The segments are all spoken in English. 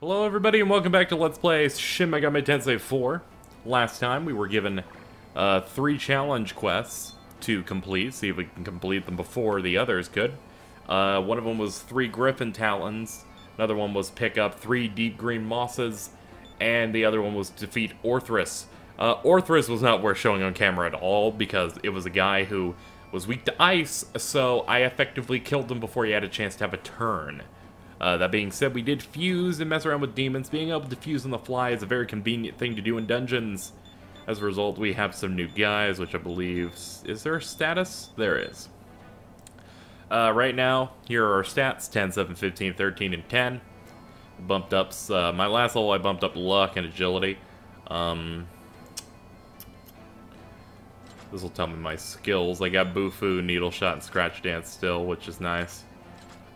Hello everybody and welcome back to Let's Play Shin Megami Tensei 4. Last time we were given uh, three challenge quests to complete, see if we can complete them before the others could. Uh, one of them was three Griffin Talons, another one was pick up three Deep Green Mosses, and the other one was defeat Orthrus. Uh, Orthrus was not worth showing on camera at all because it was a guy who was weak to ice, so I effectively killed him before he had a chance to have a turn. Uh, that being said, we did fuse and mess around with demons. Being able to fuse on the fly is a very convenient thing to do in dungeons. As a result, we have some new guys, which I believe... Is there status? There is. Uh, right now, here are our stats. 10, 7, 15, 13, and 10. Bumped up... Uh, my last level, I bumped up luck and agility. Um, this will tell me my skills. I got Bufu, Needle Shot, and Scratch Dance still, which is nice.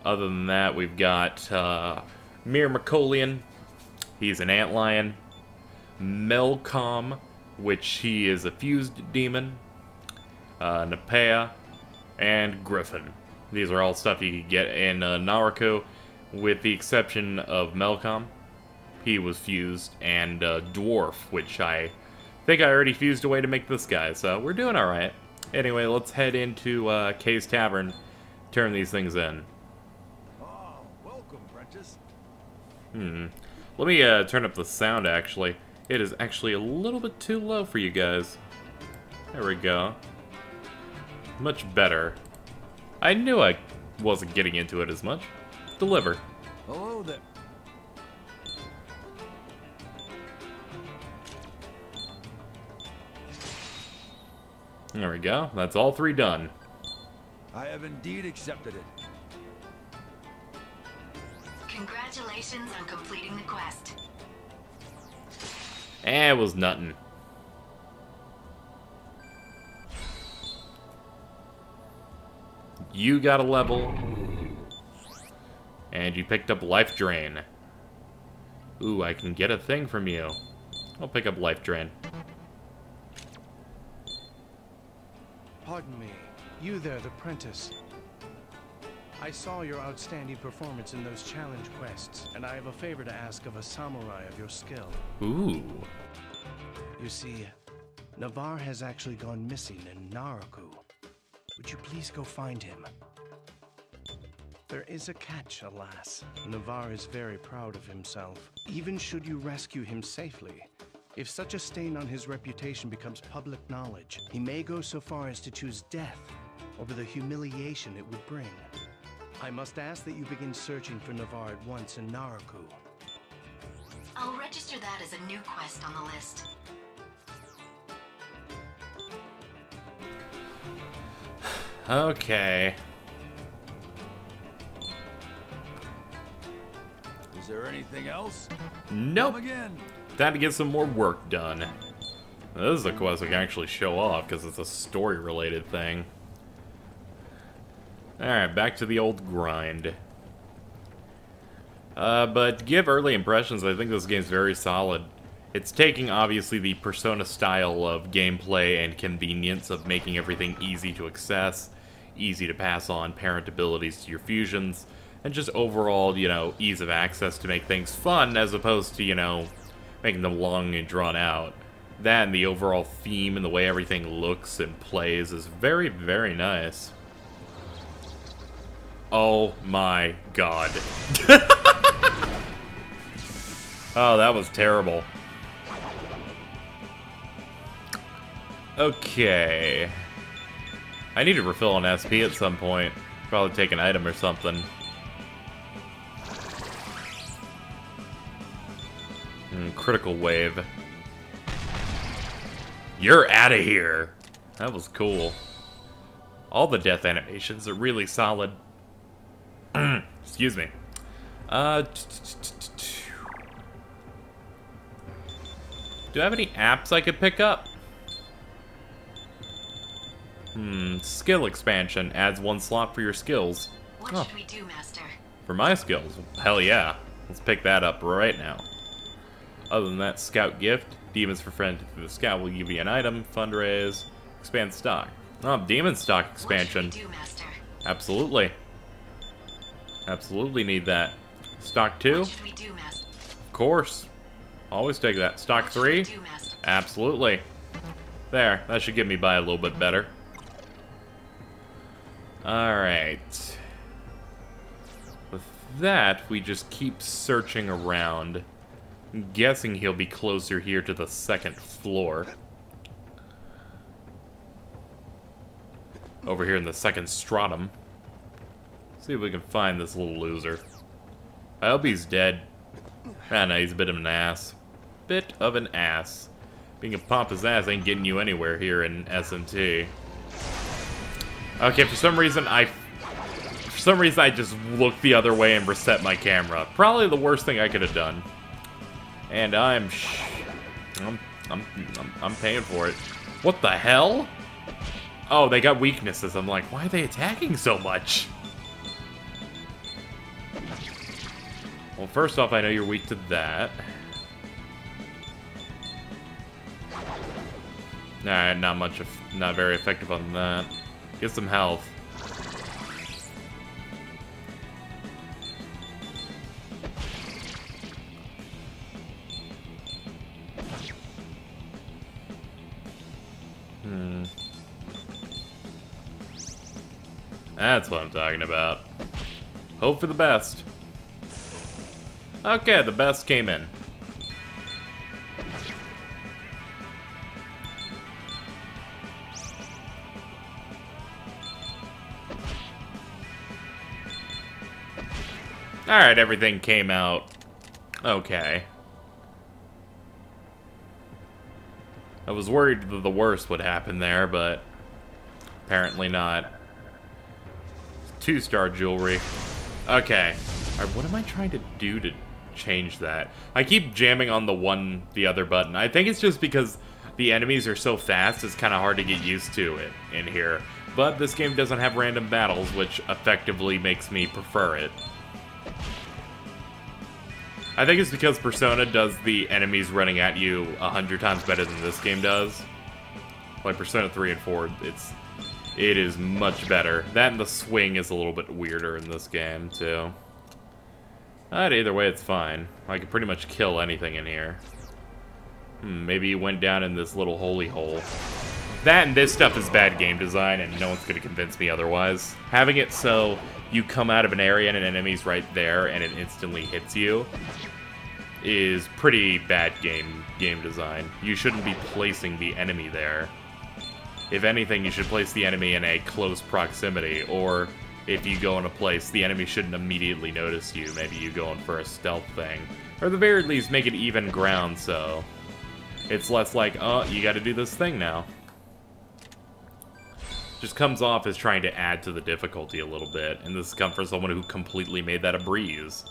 Other than that, we've got uh, Mir. He's an antlion. Melchom, which he is a fused demon. Uh, Napaea, and Griffin. These are all stuff you can get in uh, Naraku, with the exception of Melchom. He was fused, and uh, Dwarf, which I think I already fused away to make this guy, so we're doing alright. Anyway, let's head into uh, Kay's Tavern, turn these things in. Hmm. Let me uh, turn up the sound, actually. It is actually a little bit too low for you guys. There we go. Much better. I knew I wasn't getting into it as much. Deliver. Hello there. There we go. That's all three done. I have indeed accepted it. Congratulations on completing the quest. Eh, it was nothing. You got a level. And you picked up Life Drain. Ooh, I can get a thing from you. I'll pick up Life Drain. Pardon me. You there, the apprentice. I saw your outstanding performance in those challenge quests, and I have a favor to ask of a samurai of your skill. Ooh. You see, Navarre has actually gone missing in Naraku. Would you please go find him? There is a catch, alas. Navarre is very proud of himself, even should you rescue him safely. If such a stain on his reputation becomes public knowledge, he may go so far as to choose death over the humiliation it would bring. I must ask that you begin searching for Navarre at once in Naraku. I'll register that as a new quest on the list. Okay. Is there anything else? Nope. Come again. Time to get some more work done. This is a quest I can actually show off because it's a story-related thing. Alright, back to the old grind. Uh, but give early impressions, I think this game's very solid. It's taking, obviously, the Persona style of gameplay and convenience of making everything easy to access, easy to pass on parent abilities to your fusions, and just overall, you know, ease of access to make things fun as opposed to, you know, making them long and drawn out. That and the overall theme and the way everything looks and plays is very, very nice. Oh my god. oh, that was terrible. Okay. I need to refill an SP at some point. Probably take an item or something. Mm, critical wave. You're out of here. That was cool. All the death animations are really solid. Excuse me. Uh, do I have any apps I could pick up? Hmm, skill expansion adds one slot for your skills. What Oh. should we do, Master? For my skills? Hell yeah. Let's pick that up right now. Other than that, Scout Gift. Demons for friend through the Scout will give you an item. Fundraise. Expand stock. Oh, Demon stock expansion. What should we do, Master? Absolutely. Absolutely need that. Stock 2? What should we do, Master? course. Always take that. Stock What 3? do, Absolutely. There, that should get me by a little bit better. Alright. With that, we just keep searching around. I'm guessing he'll be closer here to the second floor. Over here in the second stratum. See if we can find this little loser. I hope he's dead. Ah, no, he's a bit of an ass. Bit of an ass. Being a pompous ass ain't getting you anywhere here in SMT. Okay, for some reason I... For some reason I just looked the other way and reset my camera. Probably the worst thing I could have done. And I'm... I'm, I'm, I'm, I'm paying for it. What the hell? Oh, they got weaknesses. I'm like, why are they attacking so much? Well, first off, I know you're weak to that. Nah, not much, of, not very effective on that. Get some health. Hmm. That's what I'm talking about. Hope for the best. Okay, the best came in. Alright, everything came out okay. I was worried that the worst would happen there, but apparently not. Two-star jewelry. Okay. What am I trying to do to change that? I keep jamming on the one, the other button. I think it's just because the enemies are so fast, it's kind of hard to get used to it in here. But this game doesn't have random battles, which effectively makes me prefer it. I think it's because Persona does the enemies running at you a hundred times better than this game does. Like Persona 3 and 4, it's it is much better. That and the swing is a little bit weirder in this game, too. But either way, it's fine. I can pretty much kill anything in here. Hmm, maybe he went down in this little holy hole. That and this stuff is bad game design, and no one's going to convince me otherwise. Having it so you come out of an area and an enemy's right there and it instantly hits you is pretty bad game game design. You shouldn't be placing the enemy there. If anything, you should place the enemy in a close proximity, or if you go in a place, the enemy shouldn't immediately notice you. Maybe you go in for a stealth thing. Or the very least, make it even ground so it's less like, oh, you gotta do this thing now. Just comes off as trying to add to the difficulty a little bit, and this comes from someone who completely made that a breeze.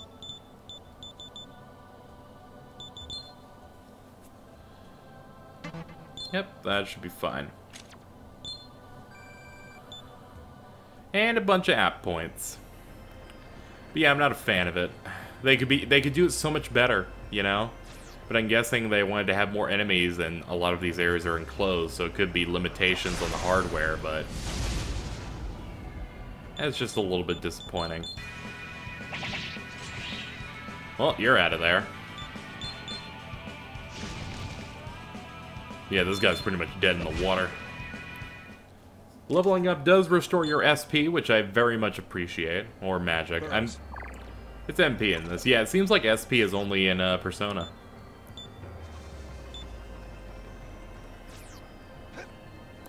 Yep, that should be fine. And a bunch of app points. But yeah, I'm not a fan of it. They could be they could do it so much better, you know? But I'm guessing they wanted to have more enemies and a lot of these areas are enclosed, so it could be limitations on the hardware, but that's just a little bit disappointing. Well, you're out of there. Yeah, this guy's pretty much dead in the water. Leveling up does restore your SP, which I very much appreciate. Or magic. I'm. It's MP in this. Yeah, it seems like SP is only in uh, Persona.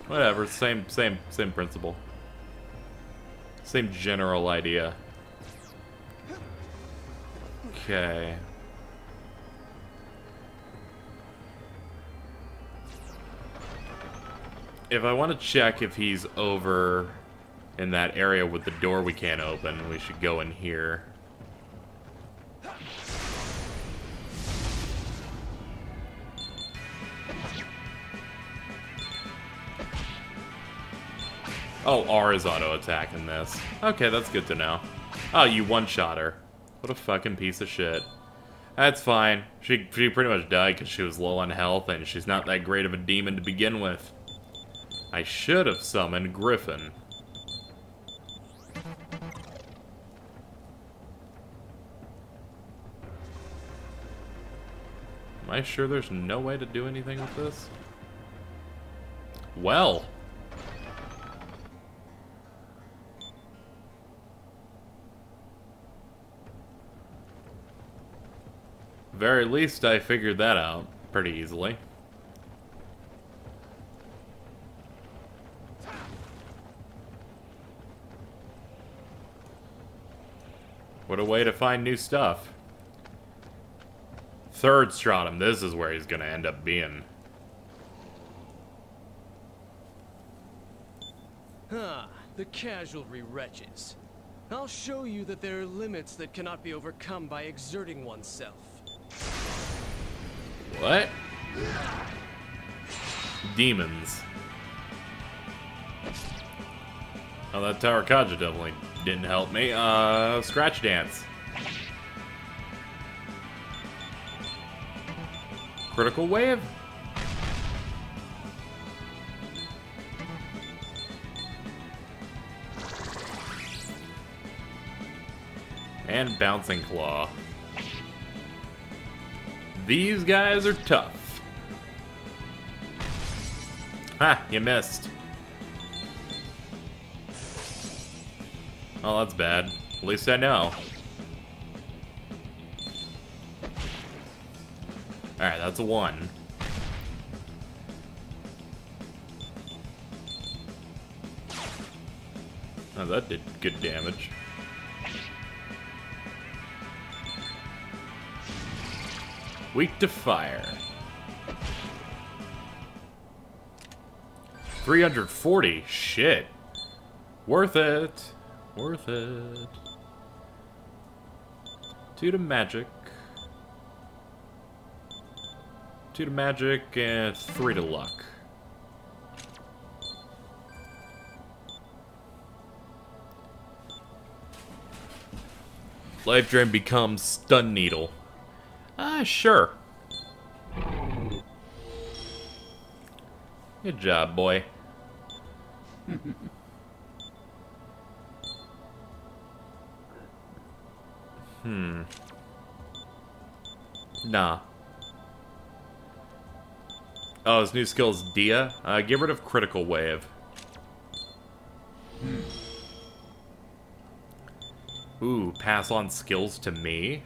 Whatever, same, same, same principle. Same general idea. Okay. If I want to check if he's over in that area with the door we can't open, we should go in here. Oh, R is auto attack in this. Okay, that's good to know. Oh, you one-shot her. What a fucking piece of shit. That's fine. She, she pretty much died because she was low on health, and she's not that great of a demon to begin with. I should have summoned Griffin. Am I sure there's no way to do anything with this? Well. Very least I figured that out pretty easily. What a way to find new stuff. Third stratum, this is where he's gonna end up being. Ah, the casualry wretches. I'll show you that there are limits that cannot be overcome by exerting oneself. What? Demons. Oh, that Tarukaja definitely didn't help me. Uh, Scratch Dance. Critical Wave? And Bouncing Claw. These guys are tough. Ha, you missed. Oh, that's bad. At least I know. Alright, that's a one. Oh, that did good damage. Weak to fire. 340. Shit. Worth it. Worth it. Two to magic. Two to magic and three to luck. Life Drain becomes Stun Needle. Ah, sure. Good job, boy. Oh, his new skill is Dia. Uh, get rid of Critical Wave. Ooh, pass on skills to me?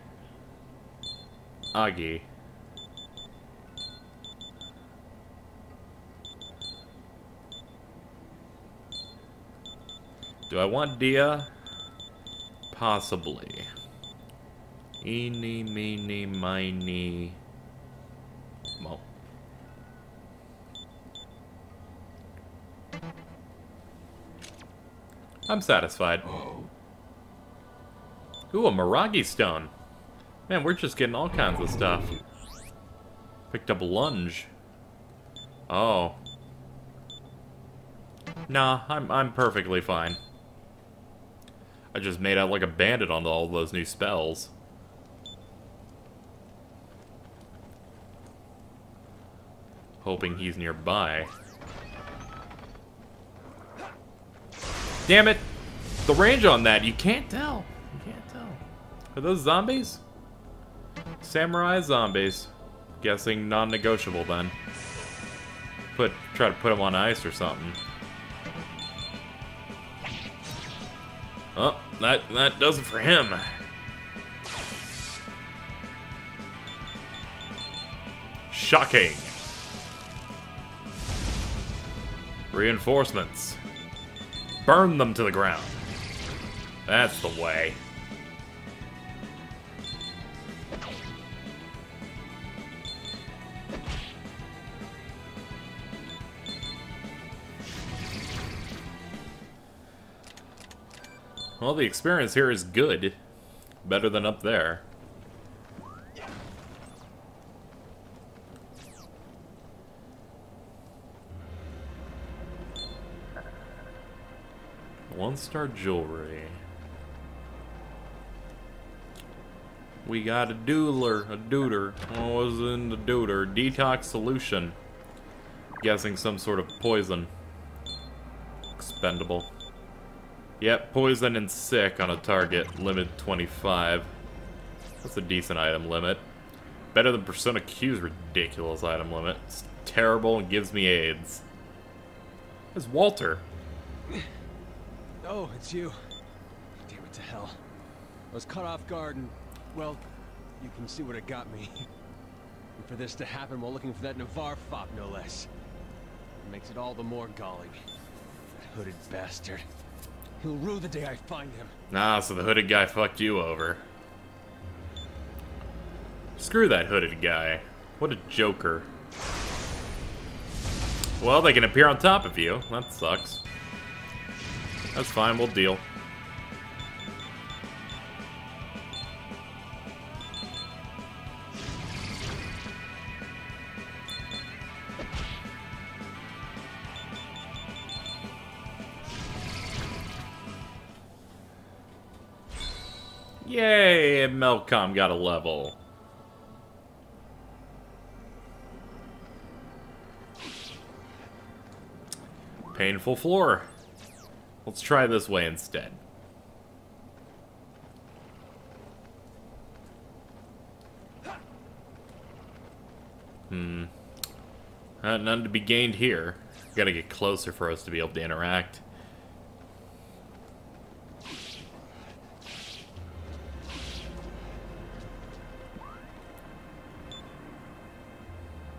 Agi. Do I want Dia? Possibly. Eeny, meeny, miny, mo. I'm satisfied. Ooh, a Miragi stone. Man, we're just getting all kinds of stuff. Picked up lunge. Oh. Nah, I'm I'm perfectly fine. I just made out like a bandit on all those new spells. Hoping he's nearby. Damn it! The range on that, you can't tell. You can't tell. Are those zombies? Samurai zombies. Guessing non-negotiable then. Put try to put them on ice or something. Oh, that that does it for him. Shocking. Reinforcements. Burn them to the ground. That's the way. Well, the experience here is good. Better than up there. One star jewelry. We got a doodler, a duder. What was in the duder? Detox solution. Guessing some sort of poison. Expendable. Yep, poison and sick on a target, limit 25. That's a decent item limit. Better than Persona Q's ridiculous item limit. It's terrible and gives me AIDS. It's Walter. Oh, it's you. Damn it to hell. I was caught off guard and, well, you can see what it got me. and for this to happen while looking for that Navarre fop, no less. It makes it all the more galling. That hooded bastard. He'll rue the day I find him. Nah, so the hooded guy fucked you over. Screw that hooded guy. What a joker. Well, they can appear on top of you. That sucks. That's fine, we'll deal. Yay, Melchom got a level. Painful floor. Let's try this way instead. Hmm. Uh, none to be gained here. Gotta get closer for us to be able to interact.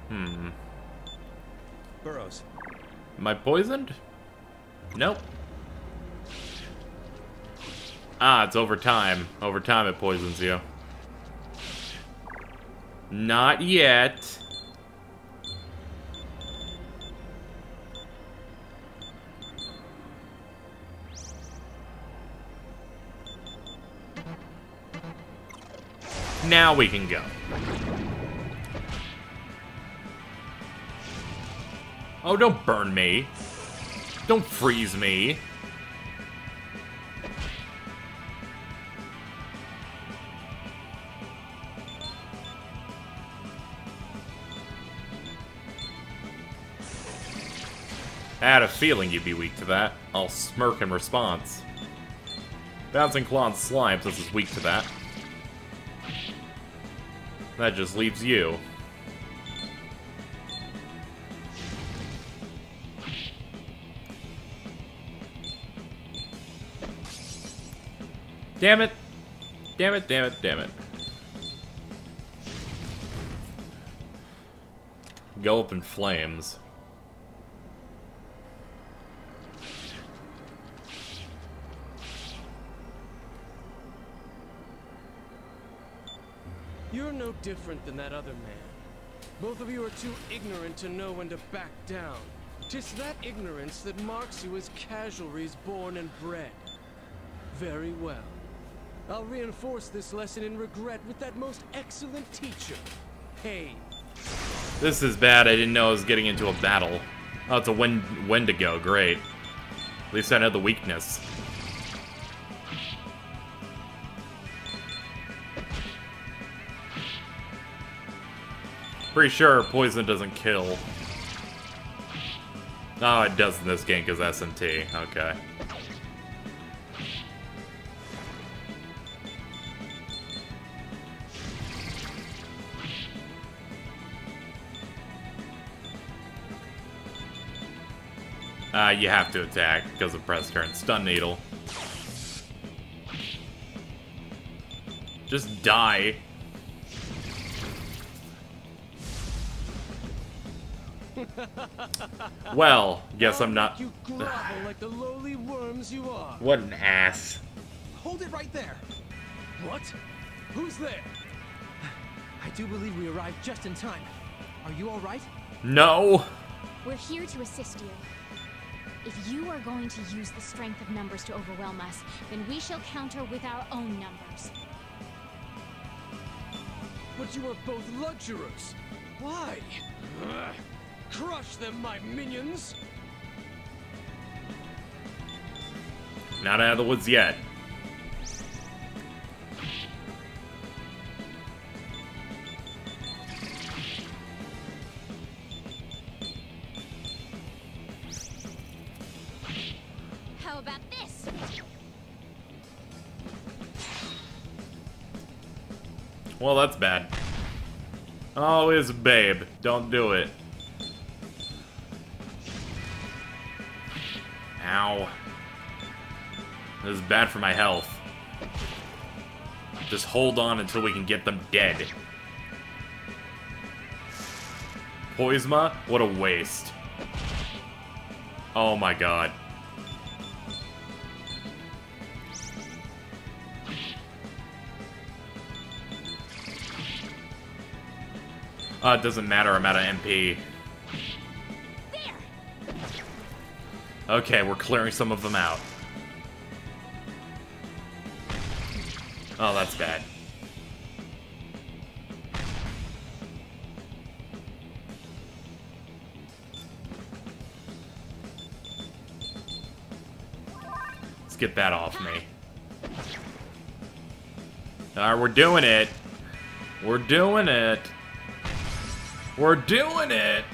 Hmm. Burroughs. Am I poisoned? Nope. Ah, it's over time. Over time it poisons you. Not yet. Now we can go. Oh, don't burn me. Don't freeze me. I had a feeling you'd be weak to that. I'll smirk in response. Bouncing Claw and Slime since it's weak to that. That just leaves you. Damn it! Damn it, damn it, damn it. Go up in flames. No different than that other man. Both of you are too ignorant to know when to back down. Tis that ignorance that marks you as casualries born and bred. Very well. I'll reinforce this lesson in regret with that most excellent teacher, Pain. This is bad. I didn't know I was getting into a battle. Oh, it's a when Wendigo. Great. At least I know the weakness. Pretty sure poison doesn't kill. Oh, it does in this game because SMT. Okay. Uh, you have to attack because of press turn. Stun needle. Just die. well, guess I'm not. You like the lowly worms you are. What an ass. Hold it right there. What? Who's there? I do believe we arrived just in time. Are you all right? No. We're here to assist you. If you are going to use the strength of numbers to overwhelm us, then we shall counter with our own numbers. But you are both luxurors. Why? Ugh. Crush them, my minions! Not out of the woods yet. How about this? Well, that's bad. Oh, it's babe. Don't do it. Ow. This is bad for my health. Just hold on until we can get them dead. Poisma? What a waste. Oh my god. Uh, it doesn't matter, I'm out of MP. Okay, we're clearing some of them out. Oh, that's bad. Let's get that off me. Alright, we're doing it. We're doing it. We're doing it!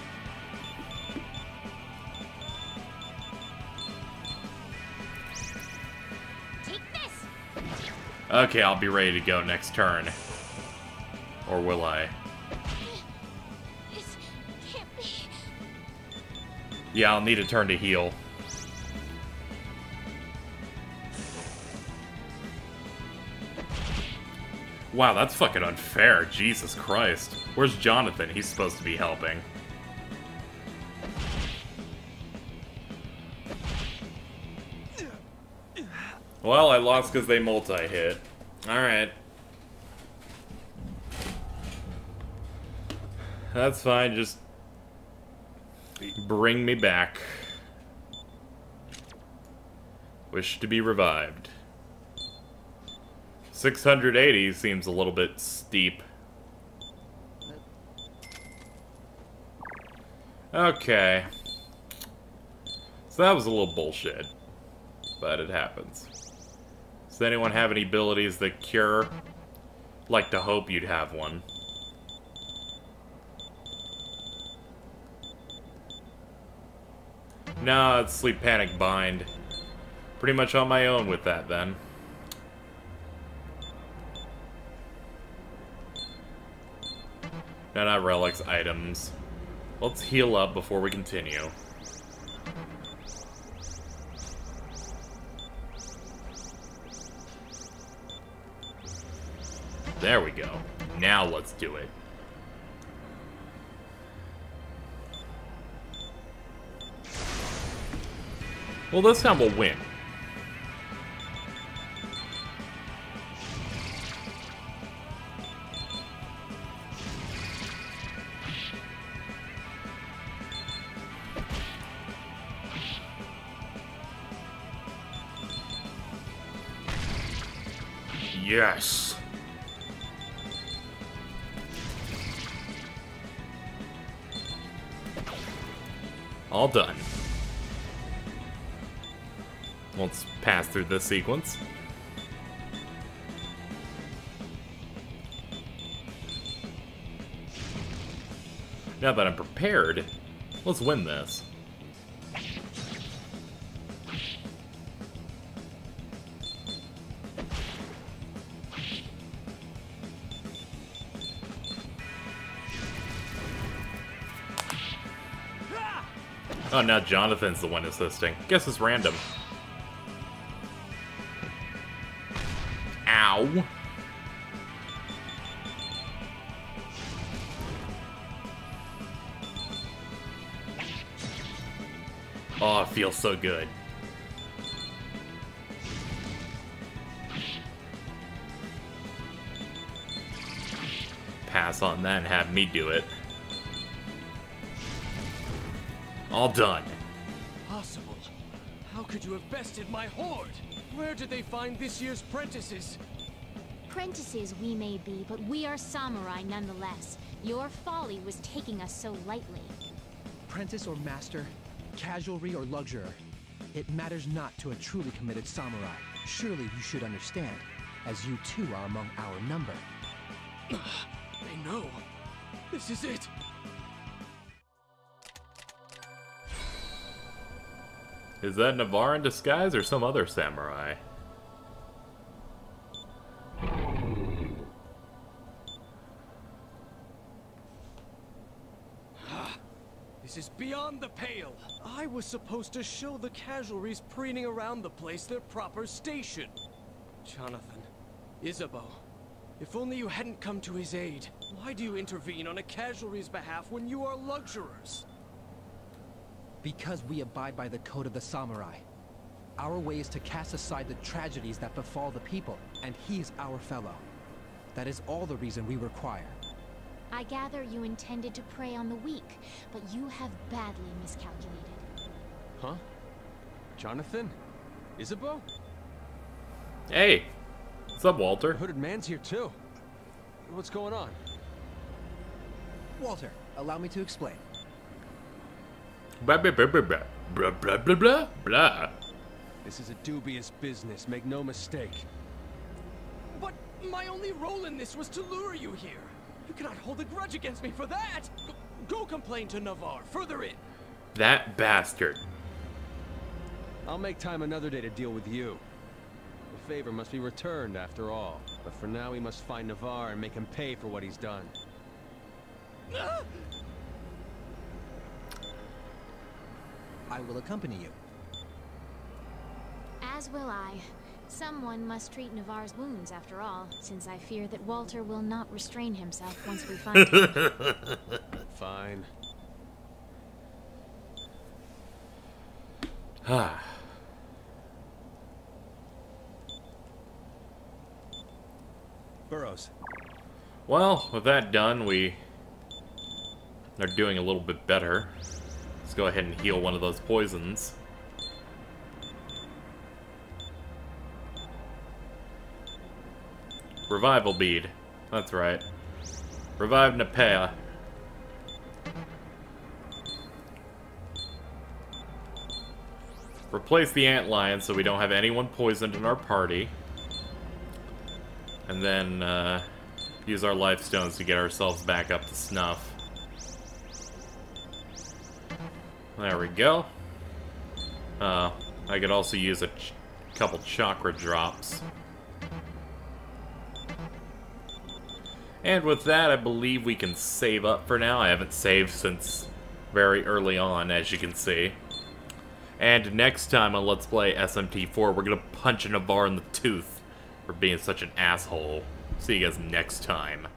Okay, I'll be ready to go next turn. Or will I? Yeah, I'll need a turn to heal. Wow, that's fucking unfair. Jesus Christ. Where's Jonathan? He's supposed to be helping. Well, I lost because they multi-hit. Alright. That's fine, just... Bring me back. Wish to be revived. 680 seems a little bit steep. Okay. So that was a little bullshit. But it happens. Does anyone have any abilities that cure? Like to hope you'd have one. No, it's Sleep Panic Bind. Pretty much on my own with that, then. No, not relics, items. Let's heal up before we continue. There we go. Now let's do it. Well, this time we'll win. Yes. All done. Let's pass through this sequence. Now that I'm prepared, let's win this. Oh, now Jonathan's the one assisting. Guess it's random. Ow. Oh, it feels so good. Pass on that and have me do it. All done. Possible. How could you have bested my horde? Where did they find this year's prentices? Prentices we may be, but we are samurai nonetheless. Your folly was taking us so lightly. Prentice or master, casualry or luxuror, it matters not to a truly committed samurai. Surely you should understand, as you too are among our number. They know. This is it. Is that Navarre in disguise or some other samurai? This is beyond the pale. I was supposed to show the casualries preening around the place their proper station. Jonathan, Isabeau, if only you hadn't come to his aid. Why do you intervene on a casualry's behalf when you are luxurors? Because we abide by the code of the samurai. Our way is to cast aside the tragedies that befall the people, and he's our fellow. That is all the reason we require. I gather you intended to prey on the weak, but you have badly miscalculated. Huh? Jonathan? Isabeau? Hey, what's up, Walter? Hooded man's here too. What's going on? Walter, allow me to explain. Blah blah blah blah blah blah blah blah blah blah. This is a dubious business, make no mistake. But my only role in this was to lure you here. You cannot hold a grudge against me for that! Go, go complain to Navarre, further in. That bastard. I'll make time another day to deal with you. The favor must be returned after all. But for now, we must find Navarre and make him pay for what he's done. Ah! I will accompany you. As will I. Someone must treat Navarre's wounds, after all, since I fear that Walter will not restrain himself once we find him. Fine. Ah. Burroughs, well, with that done, we are doing a little bit better. Let's go ahead and heal one of those poisons. Revival bead. That's right. Revive Napaea. Replace the antlion so we don't have anyone poisoned in our party. And then uh, use our life stones to get ourselves back up to snuff. There we go. Uh, I could also use a ch couple chakra drops. And with that, I believe we can save up for now. I haven't saved since very early on, as you can see. And next time on Let's Play SMT4, we're gonna punch Navarre in the tooth for being such an asshole. See you guys next time.